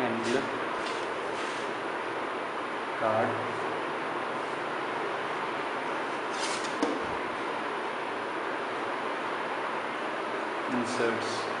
and card. Inserts.